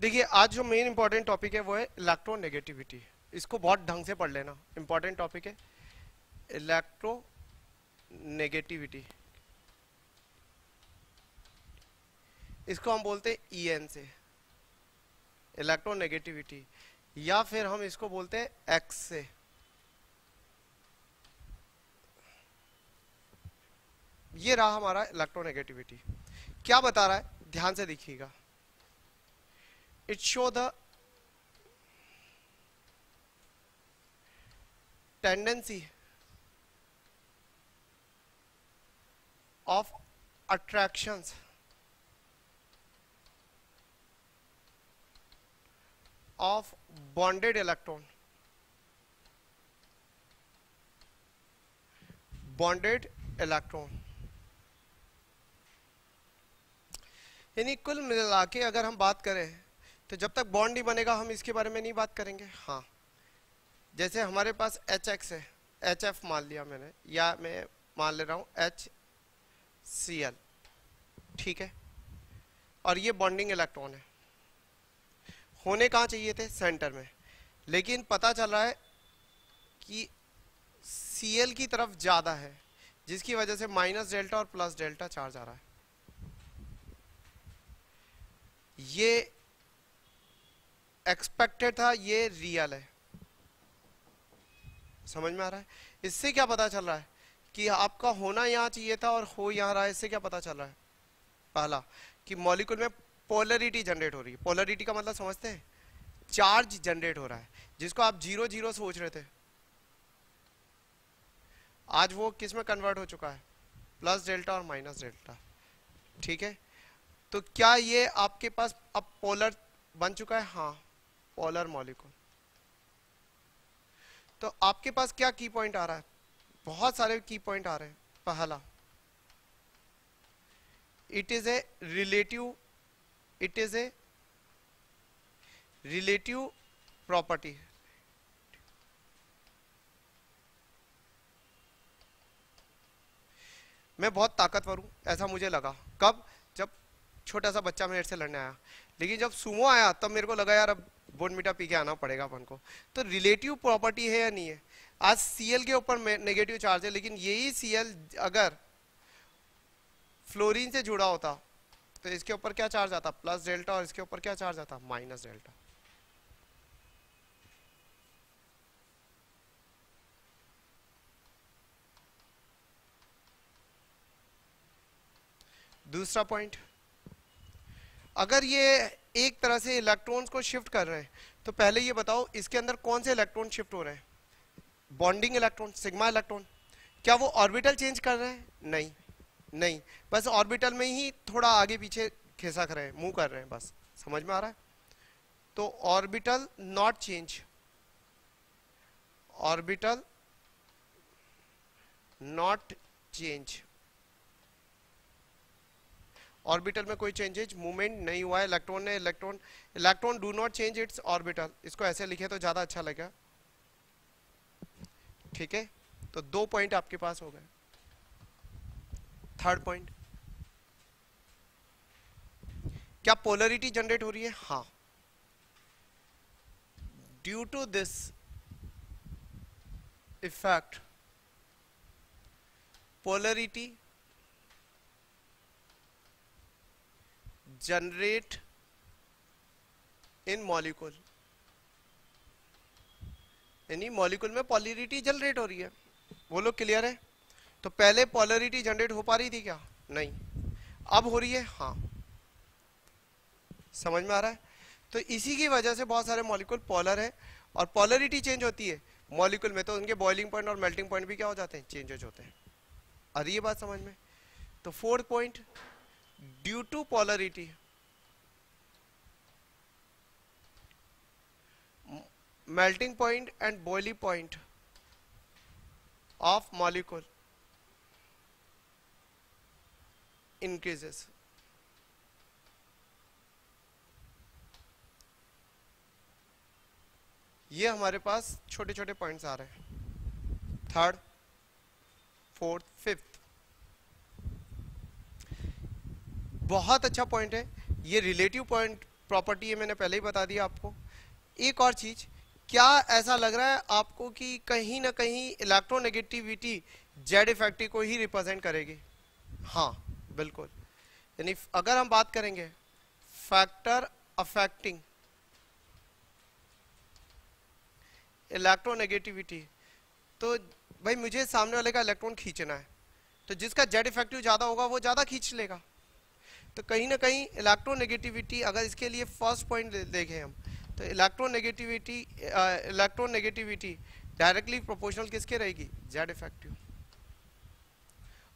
देखिए, आज जो मेन इंपॉर्टेंट टॉपिक है, वो है इलेक्ट्रोनेगेटिविटी इसको बहुत ढंग से पढ़ लेना। इंपॉर्टेंट टॉपिक है इलेक्ट्रो नेगेटिविटी इसको हम बोलते हैं ईएन से। इलेक्ट्रोनेगेटिविटी या फिर हम इसको बोलते हैं एक्स से। ये रहा हमारा इलेक्ट्रोनेगेटिविटी क्या बता रहा है? ध्यान से देखिएगा। It show the tendency of attractions of bonded electron bonded electron यानी कुल मिला के अगर हम बात करें तो जब तक बॉन्ड नहीं बनेगा, हम इसके बारे में नहीं बात करेंगे। हाँ। जैसे हमारे पास एच एक्स है एच एफ़ मान लिया मैंने, या मैं मान ले रहा हूँ एच सी एल ठीक है? और ये बॉन्डिंग इलेक्ट्रॉन है। होने कहाँ चाहिए थे? सेंटर में। लेकिन पता चल रहा है कि सी एल की तरफ़ ज़्यादा है, जिसकी वजह से माइनस डेल्टा और प्लस डेल्टा चार्ज आ रहा है। ये एक्सपेक्टेड था, ये रियल है। समझ में आ रहा है? इससे क्या पता चल रहा है कि आपका होना यहाँ चाहिए था और हो यहाँ रहा है, इससे क्या पता चल रहा है? पहला, कि मॉलिक्यूल में पोलरिटी जनरेट हो रही है। पोलरिटी का मतलब समझते हैं? चार्ज जनरेट हो रहा है, जिसको आप ज़ीरो ज़ीरो सोच रहे थे। आज वो किसमें कन्वर्ट हो चुका है? प्लस डेल्टा और माइनस डेल्टा ठीक है? तो क्या ये आपके पास अब पोलर बन चुका है? हाँ। पोलर मॉलिक्यूल तो आपके पास क्या की पॉइंट आ रहा है? बहुत सारे की पॉइंट आ रहे हैं। पहला it is a relative it is a relative property मैं बहुत ताकतवर हूँ, ऐसा मुझे लगा। कब? जब छोटा सा बच्चा मेरे से लड़ने आया। लेकिन जब सुमो आया, तब मेरे को लगा, यार, अब बोन मीटा पी के आना पड़ेगा अपन को। तो रिलेटिव प्रॉपर्टी है या नहीं है? आज सीएल के ऊपर नेगेटिव चार्ज है, लेकिन यही सीएल अगर फ्लोरीन से जुड़ा होता तो इसके ऊपर क्या चार्ज आता? प्लस डेल्टा और इसके ऊपर क्या चार्ज आता? माइनस डेल्टा दूसरा पॉइंट अगर ये एक तरह से इलेक्ट्रॉन्स को शिफ्ट कर रहे हैं। तो पहले ये बताओ, इसके अंदर कौन से इलेक्ट्रॉन शिफ्ट हो रहे हैं? बॉन्डिंग इलेक्ट्रॉन सिग्मा इलेक्ट्रॉन क्या वो ऑर्बिटल चेंज कर रहे हैं? नहीं नहीं। बस ऑर्बिटल में ही थोड़ा आगे पीछे खिसक रहे हैं मूव कर रहे हैं, बस। समझ में आ रहा है? तो orbital not change orbital not change orbital में कोई चेंजेज मूवमेंट नहीं हुआ है इलेक्ट्रॉन ने electron electron do not change its orbital इसको ऐसे लिखे तो ज़्यादा अच्छा लगेगा। ठीक है? तो दो पॉइंट आपके पास हो गए। थर्ड पॉइंट क्या पोलरिटी जनरेट हो रही है? हाँ। Due to this effect polarity generate in molecule यानी मॉलिक्यूल में पॉलरिटी जनरेट हो रही है। वो लोग क्लियर है? तो पहले पॉलरिटी जनरेट हो पा रही थी क्या? नहीं। अब हो रही है? हाँ। समझ में आ रहा है? तो इसी की वजह से बहुत सारे मॉलिक्यूल पॉलर है और पॉलरिटी चेंज होती है। मॉलिक्यूल में तो उनके बॉइलिंग पॉइंट और मेल्टिंग पॉइंट भी क्या हो जाते हैं? चेंजेज होते हैं। अरे ये बात समझ में? तो fourth point due to polarity melting point and boiling point of molecule increases ये हमारे पास छोटे छोटे पॉइंट्स आ रहे हैं थर्ड फोर्थ फिफ्थ बहुत अच्छा पॉइंट है। ये रिलेटिव पॉइंट प्रॉपर्टी है मैंने पहले ही बता दिया आपको। एक और चीज़, क्या ऐसा लग रहा है आपको कि कहीं ना कहीं इलेक्ट्रोनेगेटिविटी जेड इफ़ेक्टिव को ही रिप्रेजेंट करेगी? हाँ बिल्कुल। यानी अगर हम बात करेंगे फैक्टर अफेक्टिंग इलेक्ट्रोनेगेटिविटी तो भाई मुझे सामने वाले का इलेक्ट्रॉन खींचना है। तो जिसका जेड इफ़ेक्टिव ज़्यादा होगा, वो ज़्यादा खींच लेगा। तो कहीं ना कहीं इलेक्ट्रोनेगेटिविटी अगर इसके लिए फ़र्स्ट पॉइंट देखें हम तो इलेक्ट्रोनेगेटिविटी इलेक्ट्रोनेगेटिविटी डायरेक्टली प्रोपोर्शनल किसके रहेगी? जेड इफ़ेक्टिव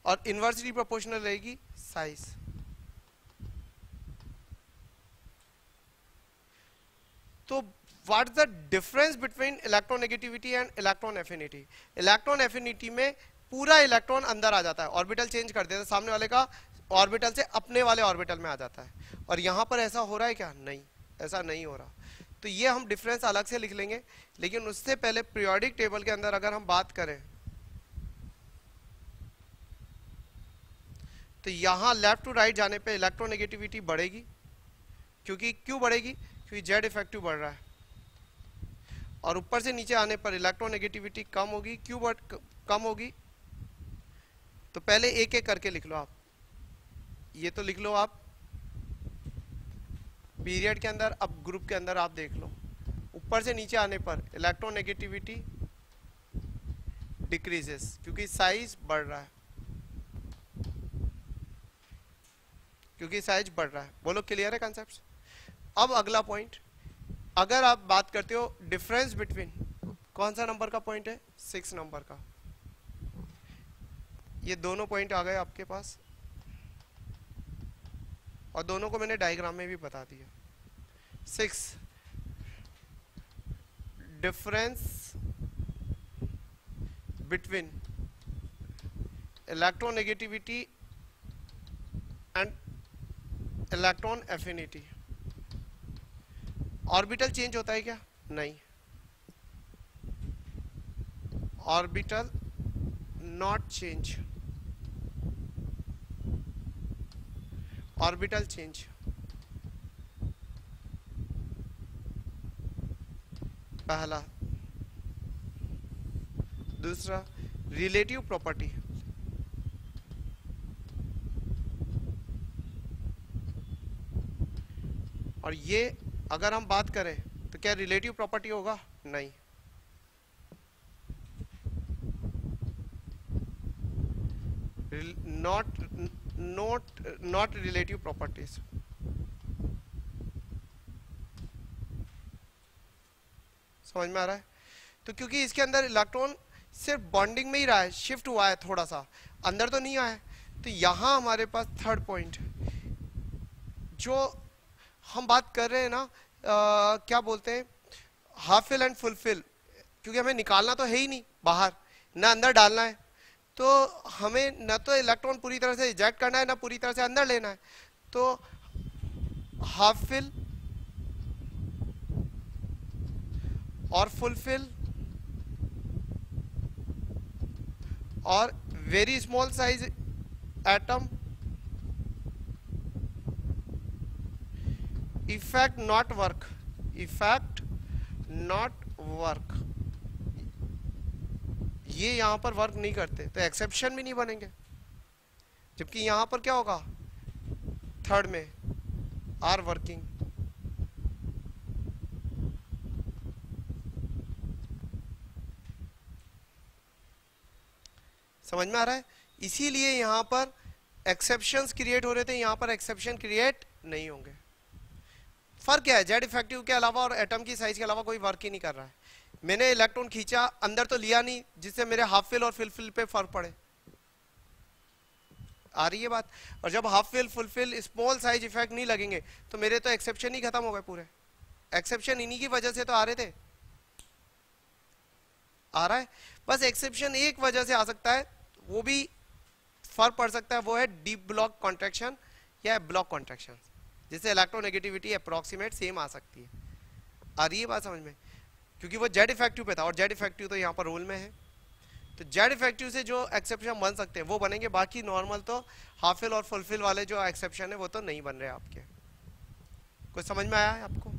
और इन्वर्सली प्रोपोर्शनल रहेगी साइज़ तो what the difference between electronegativity and electron affinity electron affinity में पूरा इलेक्ट्रॉन अंदर आ जाता है ऑर्बिटल चेंज कर देता है, सामने वाले का ऑर्बिटल से अपने वाले ऑर्बिटल में आ जाता है। और यहाँ पर ऐसा हो रहा है क्या? नहीं, ऐसा नहीं हो रहा। तो ये हम डिफरेंस अलग से लिख लेंगे, लेकिन उससे पहले पीरियोडिक टेबल के अंदर अगर हम बात करें तो यहाँ लेफ़्ट टू राइट जाने पे इलेक्ट्रोनेगेटिविटी बढ़ेगी। क्योंकि क्यों बढ़ेगी? क्योंकि जेड इफ़ेक्टिव बढ़ रहा है। और ऊपर से नीचे आने पर इलेक्ट्रोनेगेटिविटी कम होगी। क्यों बढ़, कम होगी? तो पहले एक एक करके लिख लो आप। ये तो लिख लो आप। पीरियड के अंदर, अब ग्रुप के अंदर आप देख लो। ऊपर से नीचे आने पर इलेक्ट्रोनेगेटिविटी डिक्रीजेस क्योंकि साइज़ बढ़ रहा है। क्योंकि साइज़ बढ़ रहा है। बोलो क्लियर है कॉन्सेप्ट अब अगला पॉइंट अगर आप बात करते हो डिफरेंस बिटवीन कौन सा नंबर का पॉइंट है? सिक्स नंबर का। ये दोनों पॉइंट आ गए आपके पास। और दोनों को मैंने डायग्राम में भी बता दिया। Six difference between electronegativity and electron affinity orbital change होता है क्या? नहीं। Orbital not change orbital change. पहला। दूसरा, रिलेटिव प्रॉपर्टी। और ये अगर हम बात करें तो क्या रिलेटिव प्रॉपर्टी होगा? नहीं। Not not not relative properties समझ में आ रहा है? तो क्योंकि इसके अंदर इलेक्ट्रॉन सिर्फ़ बॉन्डिंग में ही रहा है शिफ्ट हुआ है थोड़ा सा अंदर तो नहीं आया तो यहाँ हमारे पास थर्ड पॉइंट जो हम बात कर रहे हैं ना आ, क्या बोलते हैं? हाफ़ फिल एंड फुलफिल क्योंकि हमें निकालना तो है ही नहीं बाहर ना अंदर डालना है। तो हमें न तो इलेक्ट्रॉन पूरी तरह से इजेक्ट करना है, ना पूरी तरह से अंदर लेना है। तो हाफ़ फिल और फुल फिल और very small size atom effect not work effect not work ये यहाँ पर वर्क नहीं करते तो एक्सेप्शन भी नहीं बनेंगे। जबकि यहाँ पर क्या होगा? थर्ड में आर वर्किंग समझ में आ रहा है? इसीलिए यहाँ पर एक्सेप्शंस क्रिएट हो रहे थे, यहाँ पर एक्सेप्शन क्रिएट नहीं होंगे। फ़र्क क्या है? जेड इफ़ेक्टिव के अलावा और एटम की साइज़ के अलावा कोई वर्क ही नहीं कर रहा है। मैंने इलेक्ट्रॉन खींचा, अंदर तो लिया नहीं, जिससे मेरे हाफ़ फिल और फिल पे फ़र्क पड़े। आ रही है बात? और जब half fill full fill small size effect नहीं लगेंगे तो मेरे तो एक्सेप्शन ही खत्म हो गए पूरे। एक्सेप्शन इन्हीं की वजह से तो आ रहे थे। आ रहा है? बस एक्सेप्शन एक वजह से आ सकता है, वो भी फ़र्क पड़ सकता है, वो है डीप ब्लॉक कॉन्ट्रेक्शन या ब्लॉक कॉन्ट्रेक्शन जिससे इलेक्ट्रोनेगेटिविटी अप्रोक्सीमेट सेम आ सकती है। आ रही है बात समझ में? क्योंकि वो जेड इफ़ेक्टिव पे था और जेड इफ़ेक्टिव तो यहाँ पर रूल में है। तो जेड इफ़ेक्टिव से जो एक्सेप्शन बन सकते हैं, वो बनेंगे। बाकी नॉर्मल तो हाफिल और फुलफिल वाले जो एक्सेप्शन है, वो तो नहीं बन रहे आपके। कुछ समझ में आया है आपको?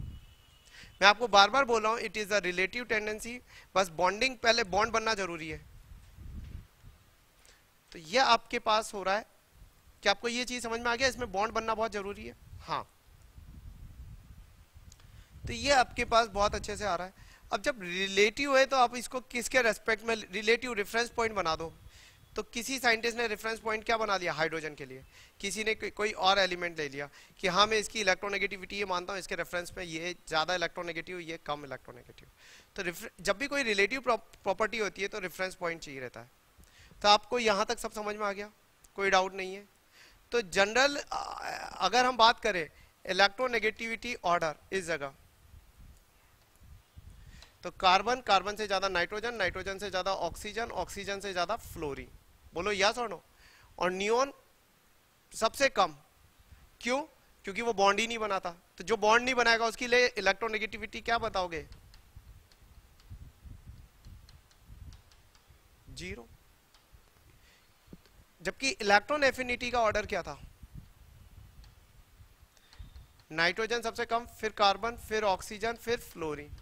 मैं आपको बार बार बोल रहा हूँ it is a relative tendency बस बॉन्डिंग पहले बॉन्ड बनना ज़रूरी है। तो ये आपके पास हो रहा है। कि आपको ये चीज़ समझ में आ गया? इसमें बॉन्ड बनना बहुत ज़रूरी है। हाँ। तो ये आपके पास बहुत अच्छे से आ रहा है। अब जब रिलेटिव है तो आप इसको किसके रेस्पेक्ट में रिलेटिव रेफरेंस पॉइंट बना दो। तो किसी साइंटिस्ट ने रेफरेंस पॉइंट क्या बना लिया हाइड्रोजन के लिए। किसी ने को, कोई और एलिमेंट ले लिया कि हाँ मैं इसकी इलेक्ट्रोनेगेटिविटी ये मानता हूँ इसके रेफरेंस में ये ज़्यादा इलेक्ट्रोनेगेटिव ये कम इलेक्ट्रोनेगेटिव तो जब भी कोई रिलेटिव प्रॉपर्टी होती है तो रेफरेंस पॉइंट चाहिए रहता है। तो आपको यहाँ तक सब समझ में आ गया? कोई डाउट नहीं है? तो जनरल अगर हम बात करें इलेक्ट्रोनेगेटिविटी ऑर्डर इस जगह। तो कार्बन कार्बन से ज़्यादा नाइट्रोजन नाइट्रोजन से ज़्यादा ऑक्सीजन ऑक्सीजन से ज़्यादा फ्लोरीन। बोलो यस और नो और नियोन सबसे कम। क्यों? क्योंकि वो बॉन्ड ही नहीं बनाता। तो जो बॉन्ड नहीं बनाएगा, उसके लिए इलेक्ट्रोनेगेटिविटी क्या बताओगे? ज़ीरो जबकि इलेक्ट्रॉन एफिनिटी का ऑर्डर क्या था? नाइट्रोजन सबसे कम, फिर कार्बन फिर ऑक्सीजन फिर फ्लोरीन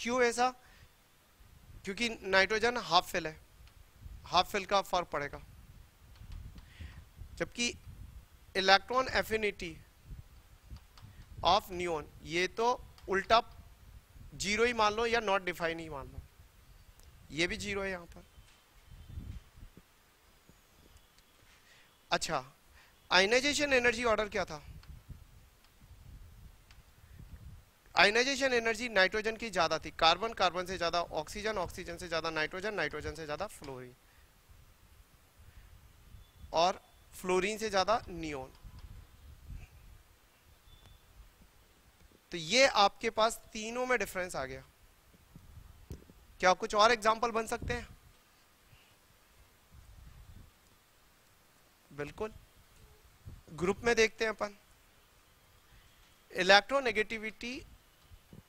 क्यों ऐसा? क्योंकि नाइट्रोजन हाफ़ फिल है। हाफ़ फिल का फ़र्क पड़ेगा। जबकि इलेक्ट्रॉन एफिनिटी ऑफ़ न्यून ये तो उल्टा ज़ीरो ही मान लो या नॉट डिफाइन ही मान लो। ये भी ज़ीरो है यहाँ पर। अच्छा आइनाइजेशन एनर्जी ऑर्डर क्या था? आयनाइजेशन एनर्जी नाइट्रोजन की ज़्यादा थी। कार्बन कार्बन से ज़्यादा ऑक्सीजन ऑक्सीजन से ज़्यादा नाइट्रोजन नाइट्रोजन से ज़्यादा फ्लोरीन और फ्लोरीन से ज़्यादा नियोन तो ये आपके पास तीनों में डिफरेंस आ गया। क्या कुछ और एग्जांपल बन सकते हैं? बिल्कुल। ग्रुप में देखते हैं अपन। इलेक्ट्रोनेगेटिविटी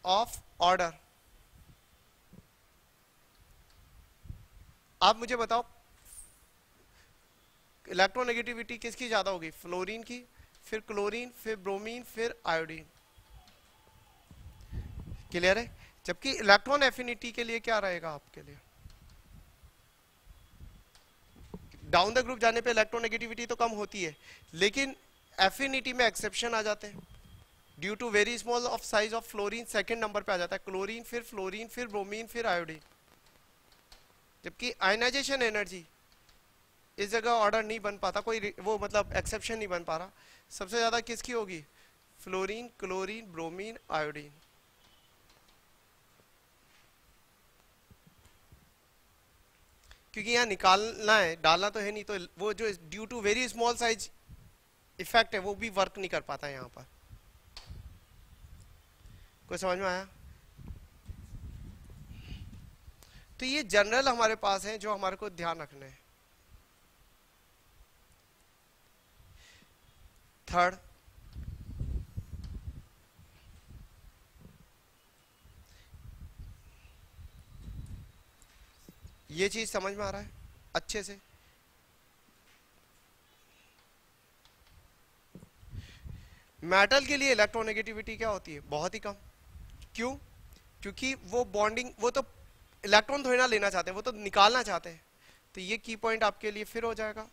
ऑफ़ ऑर्डर आप मुझे बताओ इलेक्ट्रोनेगेटिविटी किसकी ज़्यादा होगी? फ्लोरीन की, फिर क्लोरीन फिर ब्रोमीन फिर आयोडीन क्लियर है? जबकि इलेक्ट्रॉन एफिनिटी के लिए क्या रहेगा आपके लिए? डाउन द ग्रुप जाने पे इलेक्ट्रोनेगेटिविटी तो कम होती है, लेकिन एफिनिटी में एक्सेप्शन आ जाते हैं। Due to very small of size of fluorine second number पे आ जाता है। क्लोरीन फिर फ्लोरीन फिर ब्रोमीन फिर आयोडीन जबकि आयनाइजेशन एनर्जी इस जगह ऑर्डर नहीं बन पाता, कोई वो मतलब एक्सेप्शन नहीं बन पा रहा। सबसे ज़्यादा किसकी होगी? फ्लोरीन क्लोरीन ब्रोमीन आयोडीन क्योंकि यहाँ निकालना है, डालना तो है नहीं तो वो जो due to very small size effect है, वो भी वर्क नहीं कर पाता है यहाँ पर। कोई समझ में आया? तो ये जनरल हमारे पास है जो हमारे को ध्यान रखना है। थर्ड ये चीज़ समझ में आ रहा है? अच्छे से। मेटल के लिए इलेक्ट्रोनेगेटिविटी क्या होती है? बहुत ही कम। क्यों? क्योंकि वो बॉन्डिंग वो तो इलेक्ट्रॉन थोड़ी ना लेना चाहते हैं, वो तो निकालना चाहते हैं। तो ये की पॉइंट आपके लिए फिर हो जाएगा।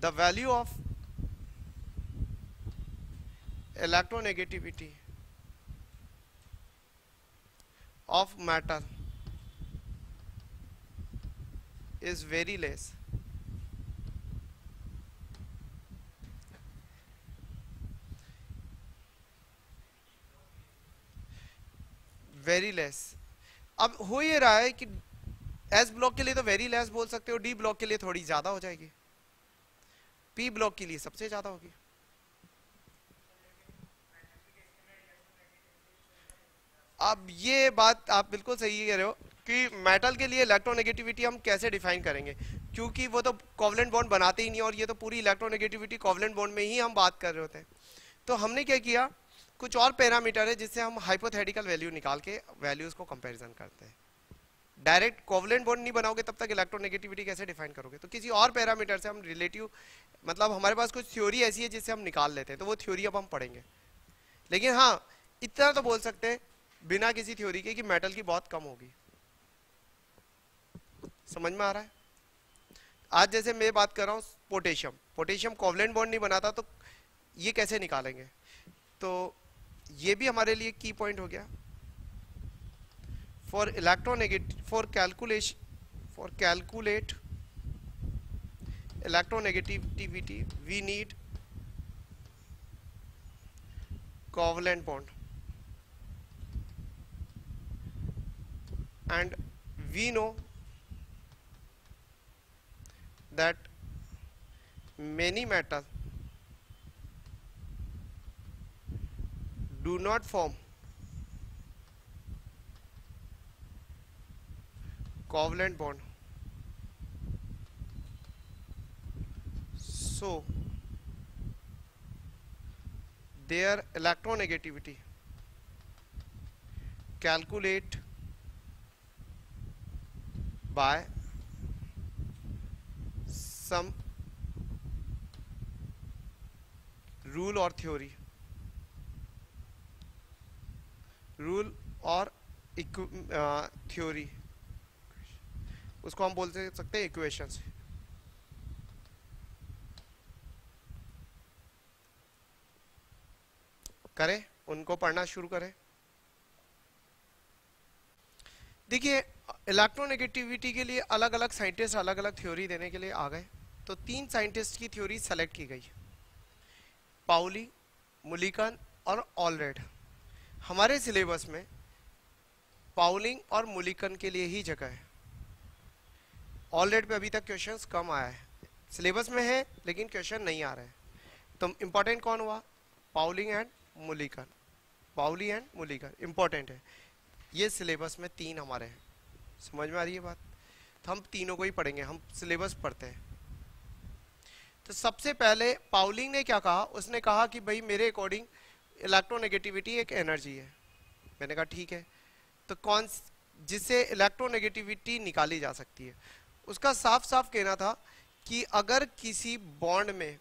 The value of electronegativity of matter is very less very less अब हो ये रहा है कि एस ब्लॉक के लिए तो वेरी लेस बोल सकते हो डी ब्लॉक के लिए थोड़ी ज़्यादा हो जाएगी। पी ब्लॉक के लिए सबसे ज़्यादा होगी। अब ये बात आप बिल्कुल सही कह रहे हो कि मेटल के लिए इलेक्ट्रोनेगेटिविटी हम कैसे डिफाइन करेंगे? क्योंकि वो तो कोवलेंट बॉन्ड बनाते ही नहीं और ये तो पूरी इलेक्ट्रोनेगेटिविटी कोवलेंट बॉन्ड में ही हम बात कर रहे होते हैं। तो हमने क्या किया? कुछ और पैरामीटर है जिससे हम हाइपोथेटिकल वैल्यू निकाल के वैल्यूज़ को कंपैरिजन करते हैं। डायरेक्ट कोवलेंट बॉन्ड नहीं बनाओगे तब तक इलेक्ट्रोनेगेटिविटी कैसे डिफाइन करोगे? तो किसी और पैरामीटर से हम रिलेटिव मतलब हमारे पास कुछ थ्योरी ऐसी है जिससे हम निकाल लेते हैं तो वो थ्योरी अब हम पढ़ेंगे। लेकिन हाँ इतना तो बोल सकते हैं, बिना किसी थ्योरी के कि मेटल की बहुत कम होगी। समझ में आ रहा है? आज जैसे मैं बात कर रहा हूँ, पोटेशियम। पोटेशियम कोवलेंट बॉन्ड नहीं बनाता तो ये कैसे निकालेंगे? तो ये भी हमारे लिए की पॉइंट हो गया। For electronegative for calculation for calculate electronegativity we need covalent bond and we know that many matters do not form. Covalent bond. So their electronegativity. Calculate by some rule or theory rule और theory. उसको हम बोल सकते हैं equations. करें, उनको पढ़ना शुरू करें। देखिए इलेक्ट्रोनेगेटिविटी के लिए अलग अलग साइंटिस्ट अलग अलग थ्योरी देने के लिए आ गए। तो तीन साइंटिस्ट की थ्योरी सेलेक्ट की गई। पाउली मुलिकन और ऑलरेड हमारे सिलेबस में पाउलिंग और मुलिकन के लिए ही जगह है। ऑलरेड पे अभी तक क्वेश्चंस कम आया है। सिलेबस में है, लेकिन क्वेश्चन नहीं आ रहे हैं। तो इंपॉर्टेंट कौन हुआ? Pauling and Mulliken. Pauli and Mulliken. Important है। ये सिलेबस में तीन हमारे हैं। समझ में आ रही है बात? तो हम तीनों को ही पढ़ेंगे। हम सिलेबस पढ़ते हैं। तो सबसे पहले पाउलिंग ने क्या कहा? उसने कहा कि भाई मेरे अकॉर्डिंग इलेक्ट्रोनेगेटिविटी एक एनर्जी है। मैंने कहा, ठीक है। तो कौन जिससे इलेक्ट्रोनेगेटिविटी निकाली जा सकती है। उसका साफ़ साफ़ कहना था कि अगर किसी बॉन्ड में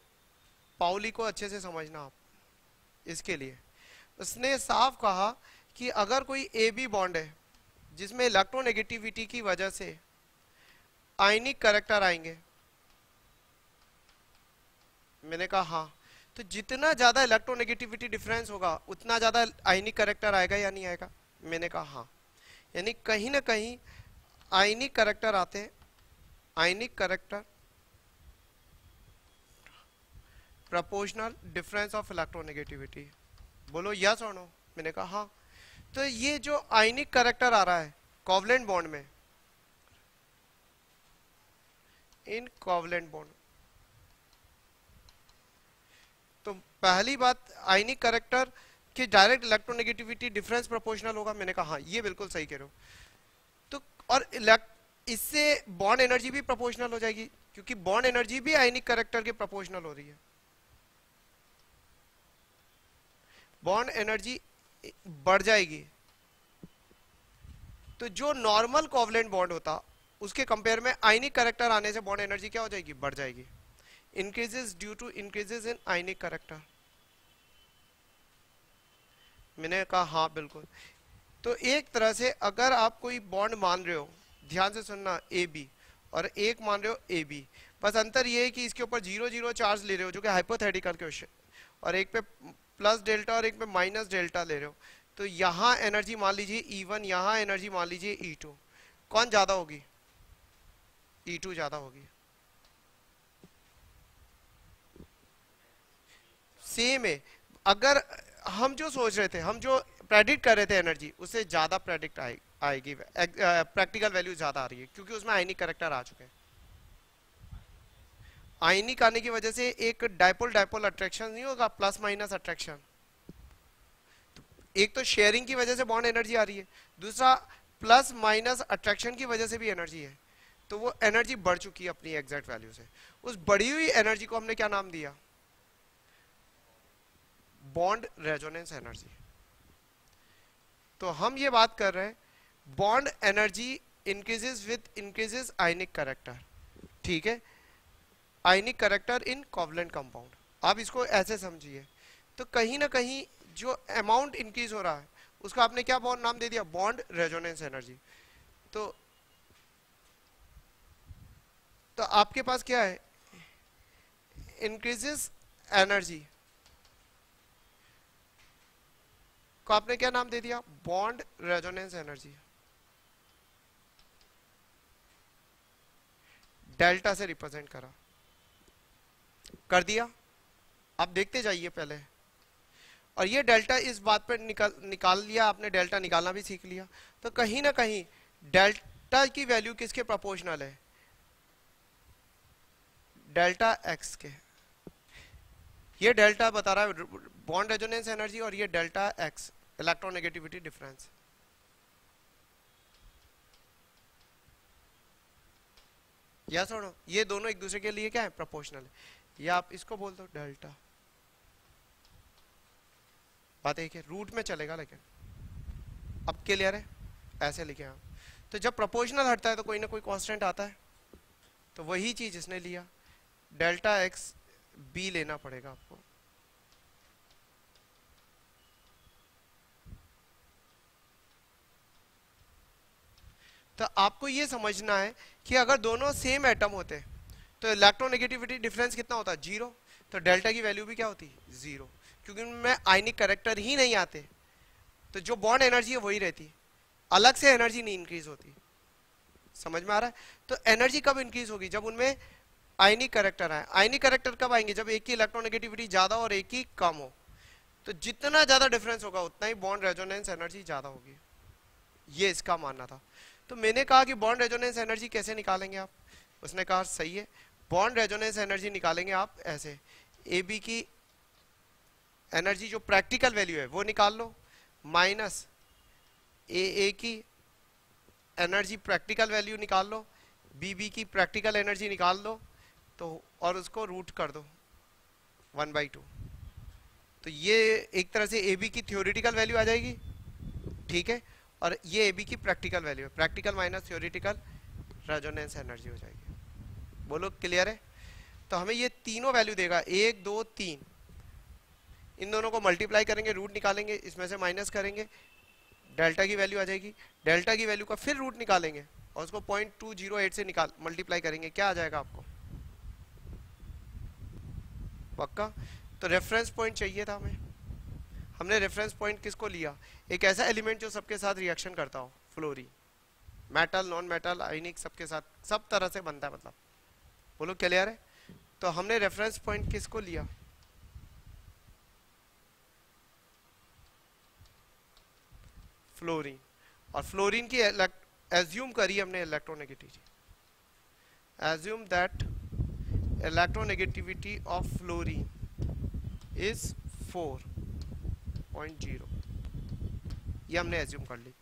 पाउली को अच्छे से समझना आप इसके लिए, उसने साफ़ कहा कि अगर कोई ए बी बॉन्ड है, जिसमें इलेक्ट्रोनेगेटिविटी की वजह से आयनिक करेक्टर आएँगे, मैंने कहा हाँ। तो जितना ज़्यादा इलेक्ट्रोनेगेटिविटी डिफरेंस होगा, उतना ज़्यादा आयनिक करेक्टर आएगा या नहीं आएगा? मैंने कहा हाँ। यानी कहीं ना कहीं आयनिक करेक्टर आते हैं। Ionic character proportional difference of electronegativity बोलो यस और नो मैंने कहा हाँ। तो ये जो आइनिक करेक्टर आ रहा है कॉवलेंट बॉन्ड में, इन कॉवलेंट बॉन्ड तो पहली बात आइनिक करेक्टर कि डायरेक्ट इलेक्ट्रोनेगेटिविटी डिफरेंस प्रोपोर्शनल होगा। मैंने कहा हाँ ये बिल्कुल सही कह रहे हो। तो और इससे बॉन्ड एनर्जी भी प्रोपोर्शनल हो जाएगी, क्योंकि बॉन्ड एनर्जी भी आइनिक करेक्टर के प्रोपोर्शनल हो रही है। बॉन्ड एनर्जी बढ़ जाएगी। तो जो नॉर्मल कोवलेंट बॉन्ड होता, उसके कंपेयर में आइनिक करेक्टर आने से बॉन्ड एनर्जी क्या हो जाएगी? बढ़ जाएगी। Increases due to increases in ionic character मैंने कहा हाँ बिल्कुल. तो एक तरह से अगर आप कोई बॉन्ड मान रहे हो, ध्यान से सुनना ए बी और एक मान रहे हो ए बी बस अंतर ये है कि इसके ऊपर ज़ीरो ज़ीरो चार्ज ले रहे हो, जो कि हाइपोथेटिकल क्वेश्चन और एक पे प्लस डेल्टा और एक पे माइनस डेल्टा ले रहे हो तो यहाँ एनर्जी मान लीजिए ई वन यहाँ एनर्जी मान लीजिए ई e टू कौन ज़्यादा होगी? ई e टू ज़्यादा होगी। सेम है। अगर हम जो सोच रहे थे हम जो प्रेडिक्ट कर रहे थे एनर्जी उससे ज़्यादा प्रेडिक्ट आए, आएगी। प्रैक्टिकल वैल्यू ज़्यादा आ रही है क्योंकि उसमें आइनिक करेक्टर आ चुके हैं। आयनिक आने की वजह से एक डायपोल डायपोल अट्रैक्शन नहीं होगा प्लस माइनस अट्रैक्शन एक तो शेयरिंग की वजह से बॉन्ड एनर्जी आ रही है दूसरा प्लस माइनस अट्रैक्शन की वजह से भी एनर्जी है। तो वो एनर्जी बढ़ चुकी है अपनी एग्जैक्ट वैल्यू से। उस बढ़ी हुई एनर्जी को हमने क्या नाम दिया? Bond resonance energy. तो हम ये बात कर रहे हैं, bond energy increases with increases ionic character ठीक है? Ionic character in covalent compound आप इसको ऐसे समझिए। तो कहीं ना कहीं जो अमाउंट इंक्रीज हो रहा है, उसका आपने क्या बॉन्ड नाम दे दिया? बॉन्ड रेजोनेंस एनर्जी तो तो आपके पास क्या है? इंक्रीजेस एनर्जी को आपने क्या नाम दे दिया? Bond resonance energy. डेल्टा से रिप्रेजेंट करा। कर दिया। आप देखते जाइए पहले। और ये डेल्टा इस बात पर निकाल निकाल लिया, आपने डेल्टा निकालना भी सीख लिया। तो कहीं ना कहीं डेल्टा की वैल्यू किसके प्रोपोर्शनल है? डेल्टा एक्स के। ये डेल्टा बता रहा है, बॉन्ड रेजोनेंस एनर्जी और ये डेल्टा एक्स। इलेक्ट्रोनेगेटिविटी डिफरेंस या सुनो ये दोनों एक दूसरे के लिए क्या है? प्रोपोर्शनल है। या आप इसको बोल दो डेल्टा बात एक है रूट में चलेगा लेकिन। अब क्लियर है? ऐसे लिखे आप। तो जब प्रोपोर्शनल हटता है तो कोई ना कोई कांस्टेंट आता है। तो वही चीज़ इसने लिया। डेल्टा एक्स बी लेना पड़ेगा आपको। तो आपको ये समझना है कि अगर दोनों सेम एटम होते तो इलेक्ट्रोनेगेटिविटी डिफरेंस कितना होता? ज़ीरो तो डेल्टा की वैल्यू भी क्या होती? ज़ीरो क्योंकि उनमें आयनिक करेक्टर ही नहीं आते। तो जो बॉन्ड एनर्जी है वही रहती। अलग से एनर्जी नहीं इंक्रीज होती। समझ में आ रहा है? तो एनर्जी कब इंक्रीज होगी? जब उनमें आयनिक करेक्टर आए। आयनिक करेक्टर कब आएँगे? जब एक की इलेक्ट्रोनेगेटिविटी ज़्यादा और एक की कम हो। तो जितना ज़्यादा डिफरेंस होगा, उतना ही बॉन्ड रेजोनेंस एनर्जी ज़्यादा होगी। ये इसका मानना था। तो मैंने कहा कि बॉन्ड रेजोनेंस एनर्जी कैसे निकालेंगे आप? उसने कहा, सही है बॉन्ड रेजोनेंस एनर्जी निकालेंगे आप ऐसे। ए बी की एनर्जी जो प्रैक्टिकल वैल्यू है, वो निकाल लो। माइनस ए ए की एनर्जी प्रैक्टिकल वैल्यू निकाल लो। बी बी की प्रैक्टिकल एनर्जी निकाल लो। तो और उसको रूट कर दो। वन बाई टू तो ये एक तरह से ए बी की थियोरिटिकल वैल्यू आ जाएगी। ठीक है? और ये ए बी की प्रैक्टिकल वैल्यू है। Practical minus theoretical resonance energy हो जाएगी। बोलो क्लियर है? तो हमें ये तीनों वैल्यू देगा। एक, दो, तीन। इन दोनों को मल्टीप्लाई करेंगे रूट निकालेंगे, इसमें से माइनस करेंगे डेल्टा की वैल्यू आ जाएगी। डेल्टा की वैल्यू का फिर रूट निकालेंगे और उसको पॉइंट टू ज़ीरो एट से निकाल मल्टीप्लाई करेंगे। क्या आ जाएगा आपको? पक्का? तो रेफरेंस पॉइंट चाहिए था हमें। हमने रेफरेंस पॉइंट किसको लिया? एक ऐसा एलिमेंट जो सबके साथ रिएक्शन करता हो fluorine metal non metal ionic सबके साथ, सब तरह से बनता है मतलब। बोलो क्लियर है? तो हमने रेफरेंस पॉइंट किसको लिया? फ्लोरीन और फ्लोरीन की एज्यूम करी हमने electronegativity assume that electronegativity of fluorine is 4.0 ये हमने एज्यूम कर ली।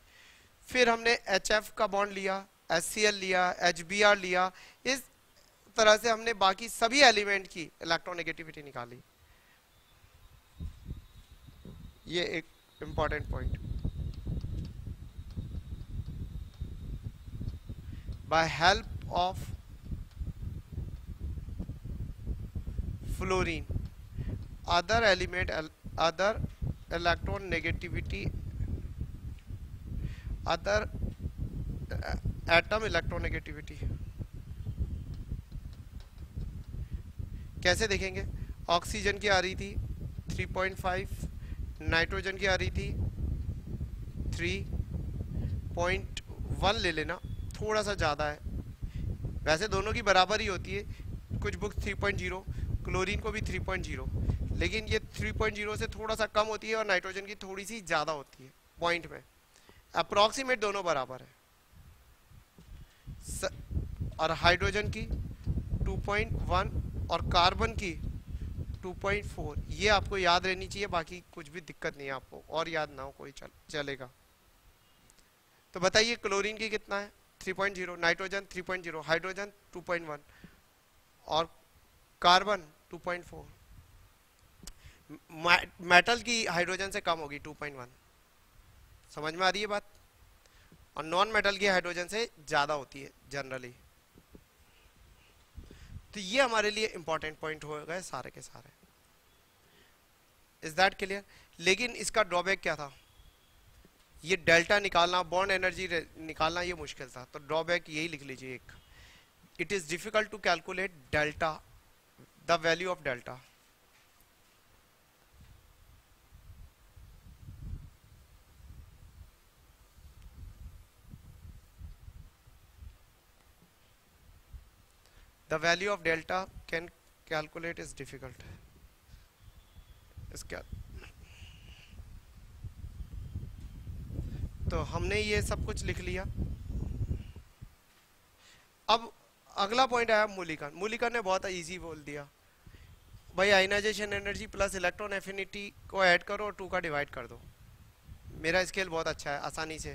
फिर हमने एच का बॉन्ड लिया एच लिया एच लिया। इस तरह से हमने बाकी सभी एलिमेंट की इलेक्ट्रोनेगेटिविटी निकाली। ये एक important point by help of fluorine, other element, other electron negativity, other atom electronegativity कैसे देखेंगे? ऑक्सीजन की आ रही थी 3.5 नाइट्रोजन की आ रही थी 3.1 ले लेना, थोड़ा सा ज़्यादा है। वैसे दोनों की बराबर ही होती है, कुछ बुक 3.0 क्लोरीन को भी 3.0 लेकिन ये 3.0 से थोड़ा सा कम होती है और नाइट्रोजन की थोड़ी सी ज़्यादा होती है पॉइंट में। अप्रोक्सीमेट दोनों बराबर है। और हाइड्रोजन की 2.1 और कार्बन की 2.4 ये आपको याद रहनी चाहिए बाकी कुछ भी दिक्कत नहीं है आपको और याद ना हो कोई चल, चलेगा। तो बताइए क्लोरीन की कितना है? 3.0 नाइट्रोजन 3.0 हाइड्रोजन 2.1 और कार्बन 2.4 मेटल की हाइड्रोजन से कम होगी 2.1 समझ में आ रही है बात? और नॉन मेटल की हाइड्रोजन से ज़्यादा होती है जनरली तो ये हमारे लिए इंपॉर्टेंट पॉइंट हो गए सारे के सारे. इज़ दैट क्लियर लेकिन इसका ड्रॉबैक क्या था? ये डेल्टा निकालना बॉन्ड एनर्जी निकालना ये मुश्किल था तो ड्रॉबैक यही लिख लीजिए एक. It is difficult to calculate delta the value of delta the value of delta can calculate is difficult. इसका तो हमने ये सब कुछ लिख लिया। अब अगला पॉइंट आया मूलिकन मूलिकन ने बहुत इजी बोल दिया। भाई ionization energy plus electron affinity को ऐड करो और टू का डिवाइड कर दो। मेरा स्केल बहुत अच्छा है, आसानी से।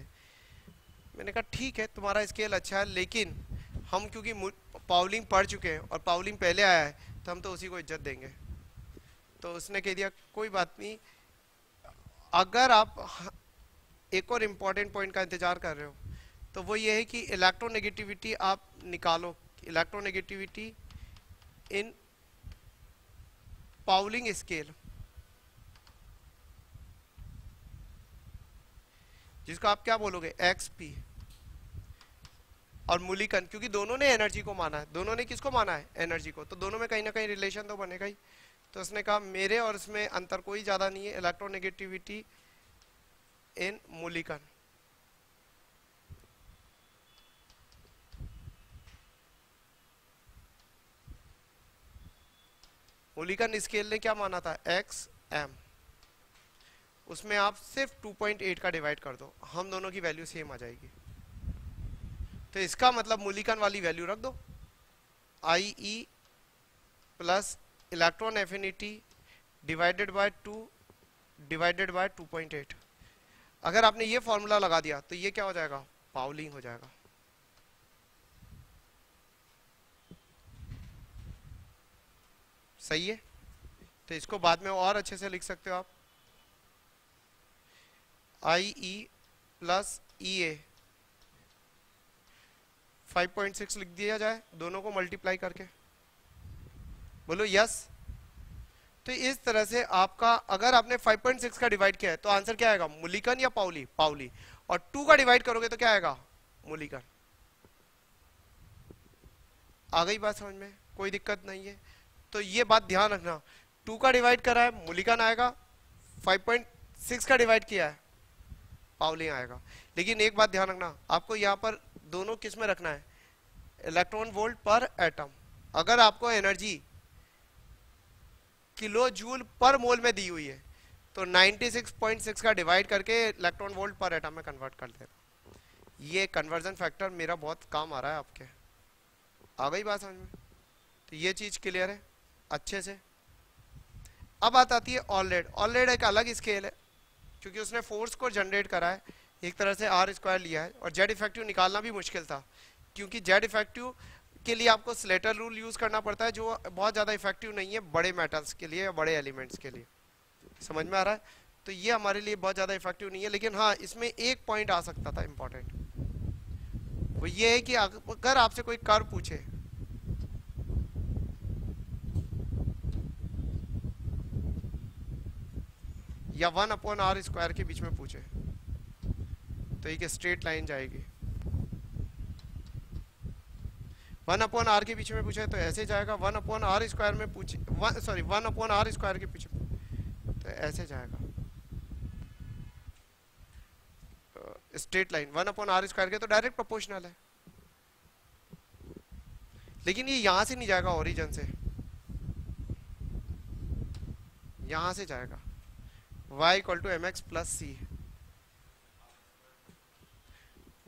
मैंने कहा, ठीक है, तुम्हारा स्केल अच्छा है, लेकिन हम क्योंकि पावलिंग पढ़ चुके हैं और पावलिंग पहले आया है तो हम तो उसी को इज़्ज़त देंगे। तो उसने कह दिया, कोई बात नहीं। अगर आप एक और इंपॉर्टेंट पॉइंट का इंतज़ार कर रहे हो तो वो ये है कि इलेक्ट्रोनेगेटिविटी आप निकालो। इलेक्ट्रोनेगेटिविटी इन पाउलिंग स्केल जिसको आप क्या बोलोगे? एक्स पी और मूलिकन क्योंकि दोनों ने एनर्जी को माना है। दोनों ने किसको माना है? एनर्जी को। तो दोनों में कहीं ना कहीं रिलेशन तो बनेगा ही। तो उसने कहा, मेरे और इसमें अंतर कोई ज़्यादा नहीं है। Electronegativity in Mulliken Mulliken scale ने क्या माना था? एक्स एम उसमें आप सिर्फ़ 2.8 का डिवाइड कर दो। हम दोनों की वैल्यू सेम आ जाएगी। तो इसका मतलब मूलिकन वाली वैल्यू रख दो। I E plus electron affinity divided by two divided by 2.8 अगर आपने ये फॉर्मूला लगा दिया तो ये क्या हो जाएगा? पाउलिंग हो जाएगा। सही है? तो इसको बाद में और अच्छे से लिख सकते हो आप। आई ई प्लस ई ए 5.6 लिख दिया जाए, दोनों को मल्टीप्लाई करके। बोलो यस तो इस तरह से आपका, अगर आपने 5.6 का डिवाइड किया है तो आंसर क्या आएगा? मुलिकन या पाउली? पाउली। और 2 का डिवाइड करोगे तो क्या आएगा? मुलिकन। आ गई बात समझ में? कोई दिक्कत नहीं है। तो ये बात ध्यान रखना। 2 का डिवाइड करा है, मुलिकन आएगा। 5.6 का डिवाइड किया है, पाउली आएगा। लेकिन एक बात ध्यान रखना, आपको यहाँ पर दोनों किसमें रखना है? इलेक्ट्रॉन वोल्ट पर एटम। अगर आपको एनर्जी किलो जूल पर मोल में दी हुई है तो 96.6 का डिवाइड करके इलेक्ट्रॉन वोल्ट पर एटम में कन्वर्ट कर देना। ये कन्वर्जन फैक्टर मेरा बहुत काम आ रहा है आपके। आ गई बात समझ में? तो ये चीज़ क्लियर है, अच्छे से। अब बात आती है ऑलरेड ऑलरेड एक अलग स्केल है, क्योंकि उसने फोर्स को जनरेट करा है, एक तरह से आर स्क्वायर लिया है, और जेड इफ़ेक्टिव निकालना भी मुश्किल था। क्योंकि जेड इफ़ेक्टिव के लिए आपको स्लेटर रूल यूज़ करना पड़ता है, जो बहुत ज़्यादा इफ़ेक्टिव नहीं है बड़े मेटल्स के लिए या बड़े एलिमेंट्स के लिए। समझ में आ रहा है? तो ये हमारे लिए बहुत ज़्यादा इफ़ेक्टिव नहीं है, लेकिन हाँ इसमें एक पॉइंट आ सकता था इंपॉर्टेंट वो ये है कि अगर आपसे कोई कर पूछे, या वन अपॉन आर स्क्वायर के बीच में पूछे तो एक स्ट्रेट लाइन जाएगी। वन अपॉन आर के पीछे में पूछे तो ऐसे जाएगा, वन अपॉन आर स्क्वायर में पूछे sorry one upon R square के पीछे तो ऐसे जाएगा। Straight line one upon R square के तो डायरेक्ट प्रोपोर्शनल है। लेकिन ये यहाँ से नहीं जाएगा ओरिजिन से। यहाँ से जाएगा। y equal to M X plus C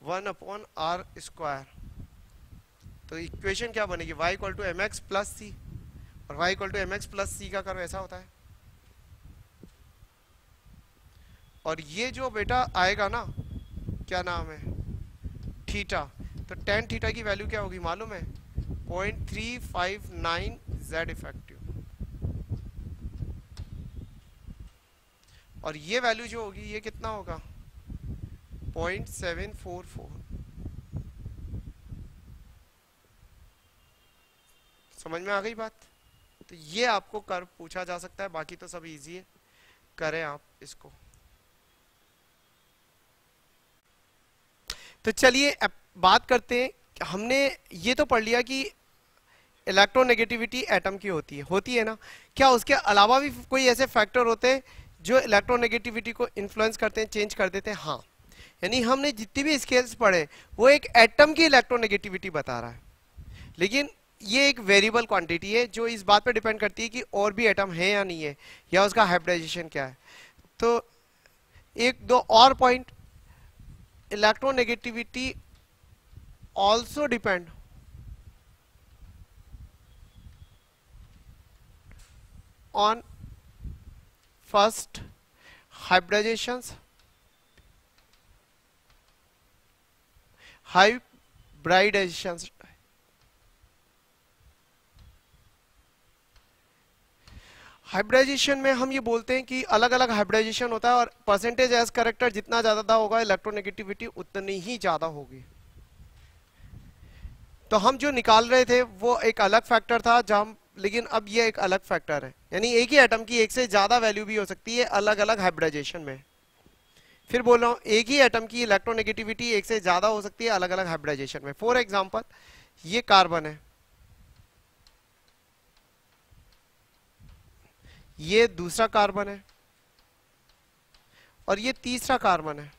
one upon R square. तो इक्वेशन क्या बनेगी? y equal to M X plus C और y equal to M X plus C का करो ऐसा होता है। और ये जो बेटा आएगा ना, क्या नाम है? थीटा। तो टेन थीटा की वैल्यू क्या होगी मालूम है? Point three five nine Z effective और ये वैल्यू जो होगी, ये कितना होगा? पॉइंट सेवन फोर फोर समझ में आ गई बात? तो ये आपको कर पूछा जा सकता है, बाकी तो सब इजी है। करें आप इसको। तो चलिए बात करते हैं हमने ये तो पढ़ लिया कि इलेक्ट्रोनेगेटिविटी एटम की होती है। होती है ना? क्या उसके अलावा भी कोई ऐसे फैक्टर होते हैं जो इलेक्ट्रोनेगेटिविटी को इन्फ्लुएंस करते हैं चेंज कर देते हैं? हाँ। यानी हमने जितनी भी स्केल्स पढ़े, वो एक एटम की इलेक्ट्रोनेगेटिविटी बता रहा है। लेकिन ये एक वेरिएबल क्वांटिटी है, जो इस बात पर डिपेंड करती है कि और भी एटम है या नहीं है, या उसका हाइब्रिडाइजेशन क्या है। तो एक, दो और point electronegativity also depend on first hybridizations hybridizations hybridization में हम ये बोलते हैं कि अलग अलग हाइब्रिडाइजेशन होता है और परसेंटेज एज करेक्टर जितना ज़्यादा होगा इलेक्ट्रोनेगेटिविटी उतनी ही ज़्यादा होगी। तो हम जो निकाल रहे थे, वो एक अलग फैक्टर था, जहाँ लेकिन अब ये एक अलग फैक्टर है। यानी एक ही एटम की एक से ज़्यादा वैल्यू भी हो सकती है अलग अलग हाइब्रिडाइजेशन में। फिर बोल रहा हूँ, एक ही एटम की इलेक्ट्रोनेगेटिविटी एक से ज़्यादा हो सकती है अलग अलग हाइब्रिडाइजेशन में। फॉर एग्ज़ाम्पल ये कार्बन है। ये दूसरा कार्बन है और ये तीसरा कार्बन है।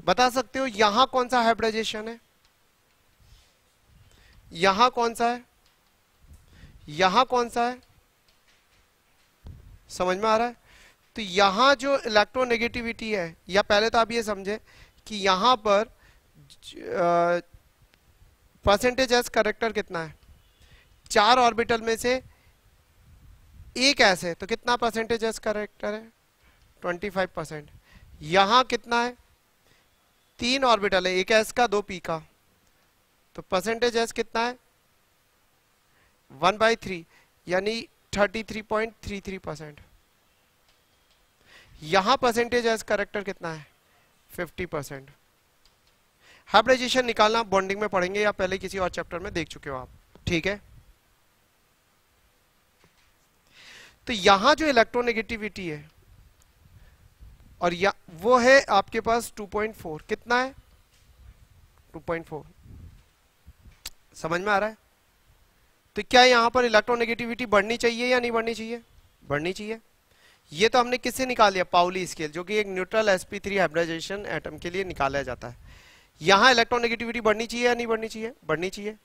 बता सकते हो यहाँ कौन सा हाइब्रिडाइजेशन है? यहाँ कौन सा है? यहाँ कौन सा है? समझ में आ रहा है? तो यहाँ जो इलेक्ट्रोनेगेटिविटी है, या पहले तो आप ये समझे कि यहाँ पर परसेंटेज एस करेक्टर कितना है? चार ऑर्बिटल में से एक ऐसे तो कितना परसेंटेज एस करेक्टर है 25 परसेंट यहाँ कितना है? तीन ऑर्बिटल है, एक एस का दो पी का। तो परसेंटेज एस कितना है? वन बाई थ्री यानी thirty three point three three percent यहाँ परसेंटेज एस करेक्टर कितना है? फिफ्टी परसेंट हाइब्रिडाइजेशन निकालना बॉन्डिंग में पढ़ेंगे या पहले किसी और चैप्टर में देख चुके हो आप। ठीक है? तो यहाँ जो इलेक्ट्रोनेगेटिविटी है, और या, वो है आपके पास 2.4 कितना है? 2.4 समझ में आ रहा है? तो क्या यहाँ पर इलेक्ट्रोनेगेटिविटी बढ़नी चाहिए या नहीं बढ़नी चाहिए? बढ़नी चाहिए। ये तो हमने किससे निकाल लिया? पाउली स्केल जो कि एक न्यूट्रल sp3 हाइब्रिडाइजेशन एटम के लिए निकाला जाता है। यहाँ इलेक्ट्रोनेगेटिविटी बढ़नी चाहिए या नहीं बढ़नी चाहिए? बढ़नी चाहिए।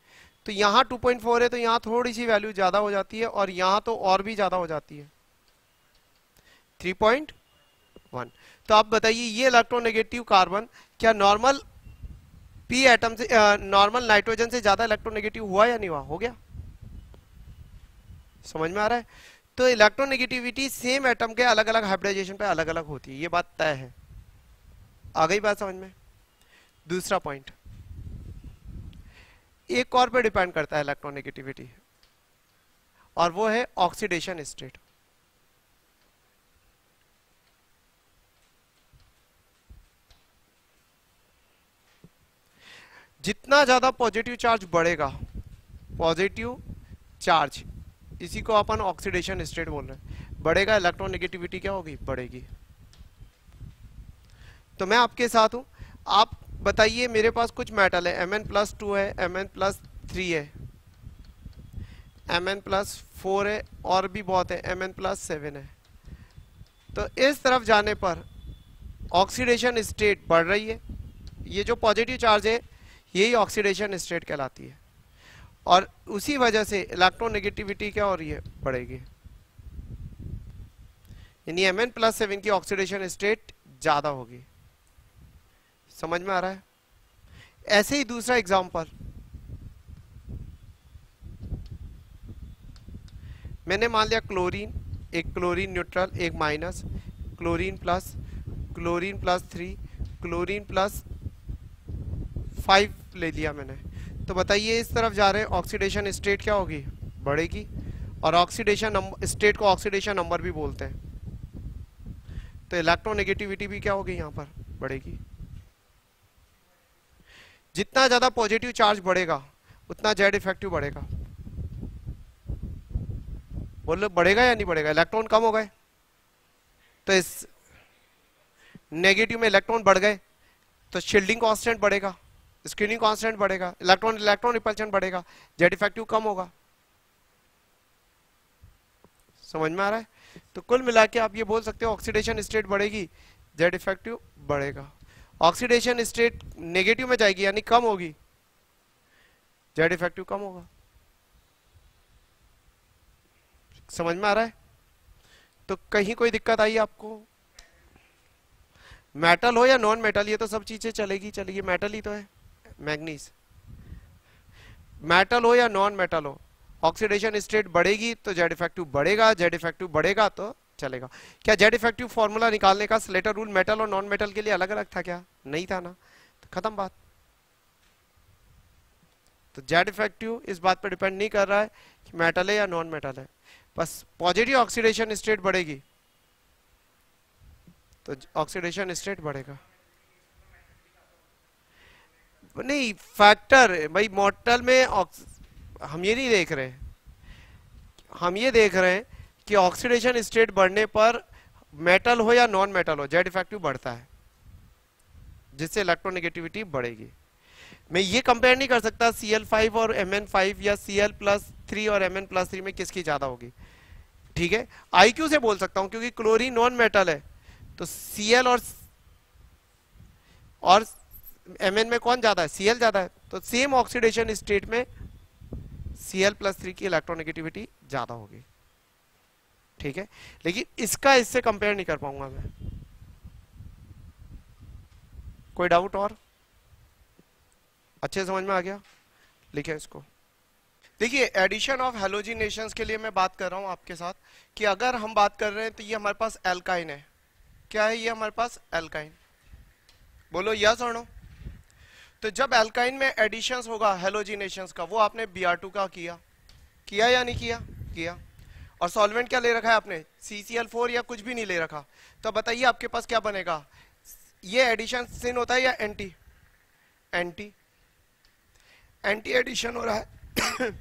तो यहाँ 2.4 है तो यहाँ थोड़ी सी वैल्यू ज़्यादा हो जाती है और यहाँ तो और भी ज़्यादा हो जाती है। 3.1 तो आप बताइए, ये इलेक्ट्रोनेगेटिव कार्बन क्या नॉर्मल पी एटम से नॉर्मल नाइट्रोजन से ज़्यादा इलेक्ट्रोनेगेटिव हुआ या नहीं हुआ? हो गया। समझ में आ रहा है? तो इलेक्ट्रोनेगेटिविटी सेम एटम के अलग अलग हाइब्रिडाइजेशन पे अलग अलग होती है। ये बात तय है। आ गई बात समझ में? दूसरा पॉइंट एक और पे डिपेंड करता है इलेक्ट्रोनेगेटिविटी और वो है ऑक्सीडेशन स्टेट जितना ज़्यादा पॉजिटिव चार्ज बढ़ेगा पॉजिटिव चार्ज इसी को अपन ऑक्सीडेशन स्टेट बोल रहे हैं। बढ़ेगा इलेक्ट्रोनेगेटिविटी क्या होगी? बढ़ेगी। तो मैं आपके साथ हूँ। आप बताइए, मेरे पास कुछ मेटल है। एम एन प्लस टू है एम एन प्लस थ्री है। एम एन प्लस फोर है, और भी बहुत है। एम एन प्लस सेवन है। तो इस तरफ़ जाने पर ऑक्सीडेशन स्टेट बढ़ रही है। ये जो पॉजिटिव चार्ज है, यही ऑक्सीडेशन स्टेट कहलाती है। और उसी वजह से इलेक्ट्रोनेगेटिविटी क्या हो रही है? बढ़ेगी। यानी एम एन प्लस सेवन की ऑक्सीडेशन स्टेट ज़्यादा होगी। समझ में आ रहा है? ऐसे ही दूसरा एग्ज़ाम्पल मैंने मान लिया क्लोरीन एक क्लोरीन न्यूट्रल एक minus chlorine plus chlorine plus three chlorine plus five ले लिया मैंने. तो बताइए इस तरफ़ जा रहे हैं ऑक्सीडेशन स्टेट क्या होगी? बढ़ेगी. और ऑक्सीडेशन स्टेट को ऑक्सीडेशन नंबर भी बोलते हैं. तो इलेक्ट्रोनेगेटिविटी भी क्या होगी यहाँ पर? बढ़ेगी. जितना ज़्यादा पॉजिटिव चार्ज बढ़ेगा, उतना जेड इफ़ेक्टिव बढ़ेगा। बोलो बढ़ेगा या नहीं बढ़ेगा? इलेक्ट्रॉन कम हो गए। तो इस नेगेटिव में इलेक्ट्रॉन बढ़ गए तो शील्डिंग कांस्टेंट बढ़ेगा स्क्रीनिंग कांस्टेंट बढ़ेगा, इलेक्ट्रॉन इलेक्ट्रॉन रिपल्शन बढ़ेगा, जेड इफ़ेक्टिव कम होगा। समझ में आ रहा है? तो कुल मिला के आप ये बोल सकते हो ऑक्सीडेशन स्टेट बढ़ेगी, जेड इफ़ेक्टिव बढ़ेगा। ऑक्सीडेशन स्टेट नेगेटिव में जाएगी, यानी कम होगी। जेड इफ़ेक्टिव कम होगा। समझ में आ रहा है? तो कहीं कोई दिक्कत आई आपको? मेटल हो या नॉन मेटल ये तो सब चीज़ें चलेगी चलेगी। मेटल ही तो है। मैग्नीज मेटल हो या नॉन मेटल हो ऑक्सीडेशन स्टेट बढ़ेगी तो जेड इफ़ेक्टिव बढ़ेगा जेड इफ़ेक्टिव बढ़ेगा तो चलेगा। क्या जेड इफ़ेक्टिव फॉर्मूला निकालने का स्लेटर रूल मेटल और नॉन मेटल के लिए अलग अलग था क्या? नहीं था ना। तो खत्म बात। तो जेड इफ़ेक्टिव इस बात पर डिपेंड नहीं कर रहा है कि मेटल है या नॉन मेटल है। बस पॉजिटिव ऑक्सीडेशन स्टेट बढ़ेगी। तो ऑक्सीडेशन स्टेट बढ़ेगा। नहीं फैक्टर भाई मॉडल में हम ये नहीं देख रहे। हम ये देख रहे हैं कि ऑक्सीडेशन स्टेट बढ़ने पर मेटल हो या नॉन मेटल हो जेड इफ़ेक्टिव बढ़ता है, जिससे इलेक्ट्रोनेगेटिविटी बढ़ेगी। मैं ये कंपेयर नहीं कर सकता Cl5 और Mn5 या Cl प्लस थ्री और Mn प्लस थ्री में किसकी ज़्यादा होगी। ठीक है? IQ से बोल सकता हूँ, क्योंकि क्लोरीन नॉन मेटल है। तो Cl और और Mn में कौन ज़्यादा है? Cl ज़्यादा है। तो सेम ऑक्सीडेशन स्टेट में Cl प्लस थ्री की इलेक्ट्रोनेगेटिविटी ज़्यादा होगी। ठीक है? लेकिन इसका इससे कंपेयर नहीं कर पाऊँगा मैं। कोई डाउट और? अच्छे समझ में आ गया? लिखे इसको। देखिए एडिशन ऑफ़ हेलोजिनेशन के लिए मैं बात कर रहा हूँ आपके साथ कि अगर हम बात कर रहे हैं तो ये हमारे पास एल्काइन है। क्या है ये हमारे पास? एल्काइन बोलो यस और नो तो जब एल्काइन में एडिशन होगा हेलोजिनेशन का, वो आपने Br2 का किया। किया या नहीं किया? किया। और सॉल्वेंट क्या ले रखा है आपने? CCl4 या कुछ भी नहीं ले रखा। तो बताइए आपके पास क्या बनेगा? ये एडिशन सिन होता है या एंटी एंटी एंटी एडिशन हो रहा है।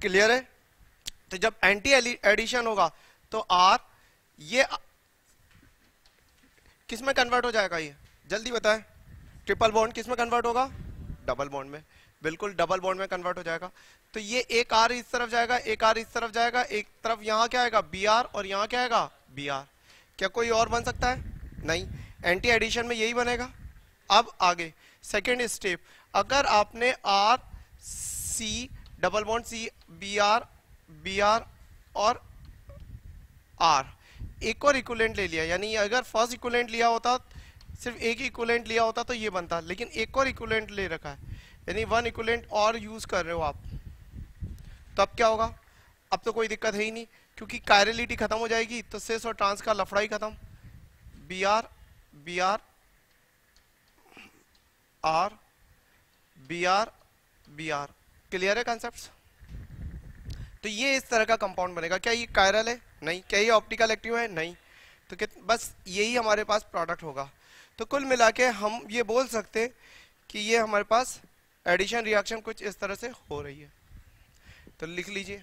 क्लियर है? तो जब एंटी एडिशन होगा तो आर ये किसमें कन्वर्ट हो जाएगा ये? जल्दी बताएँ। ट्रिपल बॉन्ड किसमें कन्वर्ट होगा? डबल बॉन्ड में। बिल्कुल डबल बॉन्ड में कन्वर्ट हो जाएगा। तो ये एक आर इस तरफ़ जाएगा, एक आर इस तरफ़ जाएगा, एक तरफ़ यहाँ क्या आएगा? बी आर और यहाँ क्या आएगा? बी आर क्या कोई और बन सकता है? नहीं। एंटी एडिशन में यही बनेगा। अब आगे। सेकेंड स्टेप अगर आपने R C double bond C B R B R और आर एक और इक्वलेंट ले लिया। यानी अगर फ़र्स्ट इक्वलेंट लिया होता, सिर्फ़ एक इक्वलेंट लिया होता तो ये बनता, लेकिन एक और इक्वलेंट ले रखा है। यानी वन इक्वलेंट और यूज़ कर रहे हो आप। तो अब क्या होगा? अब तो कोई दिक्कत है ही नहीं, क्योंकि कायरलिटी खत्म हो जाएगी तो सेस और ट्रांस का लफड़ा ही खत्म। B R B R R B R B R clear है कॉन्सेप्ट तो ये इस तरह का कंपाउंड बनेगा। क्या ये कायरल है? नहीं। क्या ये ऑप्टिकल एक्टिव है? नहीं। तो बस यही हमारे पास प्रोडक्ट होगा। तो कुल मिला के हम ये बोल सकते कि ये हमारे पास एडिशन रिएक्शन कुछ इस तरह से हो रही है। तो लिख लीजिए।